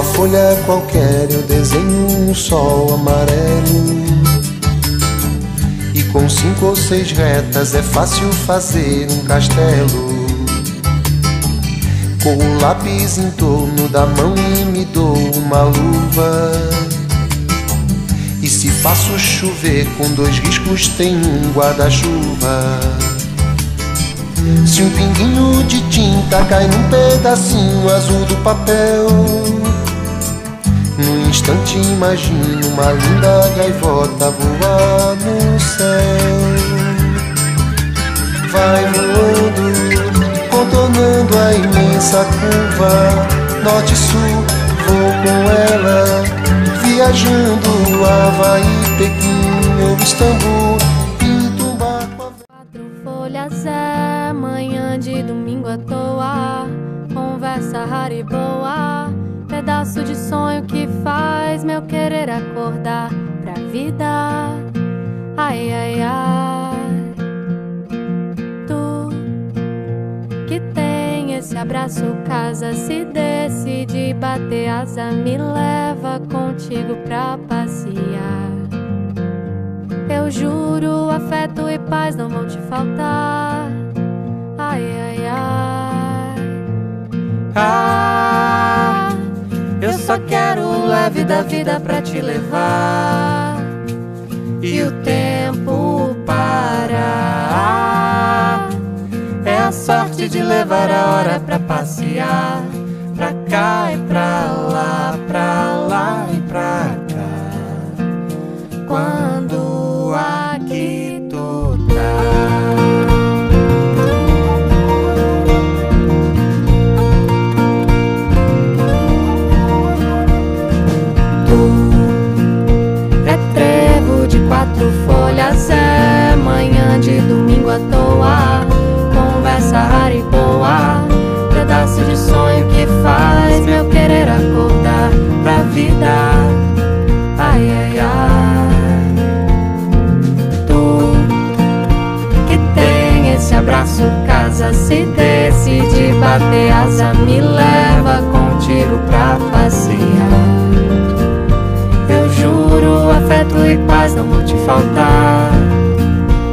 Numa folha qualquer eu desenho um sol amarelo. E com cinco ou seis retas é fácil fazer um castelo. Com o lápis em torno da mão e me dou uma luva. E se faço chover com dois riscos, tem um guarda-chuva. Se um pinguinho de tinta cai num pedacinho azul do papel, instante imagino uma linda gaivota voar no céu. Vai voando, contornando a imensa curva, norte-sul, vou com ela, viajando Havaí, Pequim ou Istambul, um a Quatro folhas é manhã de domingo à toa. Conversa rara meu querer acordar pra vida. Ai, ai, ai. Tu que tem esse abraço, casa, se decide bater asa, me leva contigo pra passear. Eu juro, afeto e paz não vão te faltar. Quero o leve da vida pra te levar e o tempo parar. É a sorte de levar a hora pra passear, pra cá e pra lá, pra lá e pra cá. Quando vida. Ai, ai, ai. Tu que tem esse abraço, casa, se decide bater asa, me leva contigo pra passear. Eu juro, afeto e paz não vão te faltar.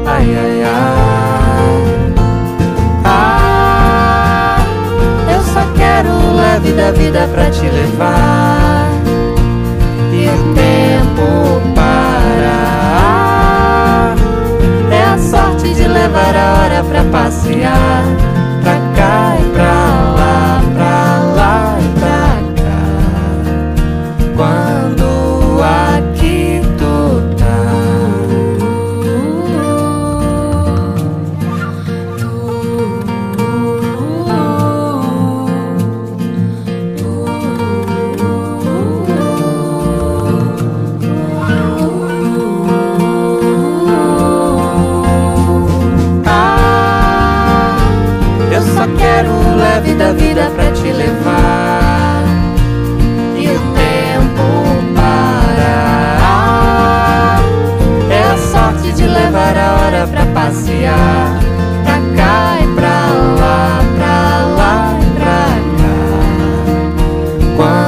Ai, ai, ai. Ah, eu só quero leve da vida pra te levar. Passear. quero o leve da vida pra te levar e o tempo parar. É a sorte de levar a hora pra passear, pra cá e pra lá, pra lá e pra cá. Quando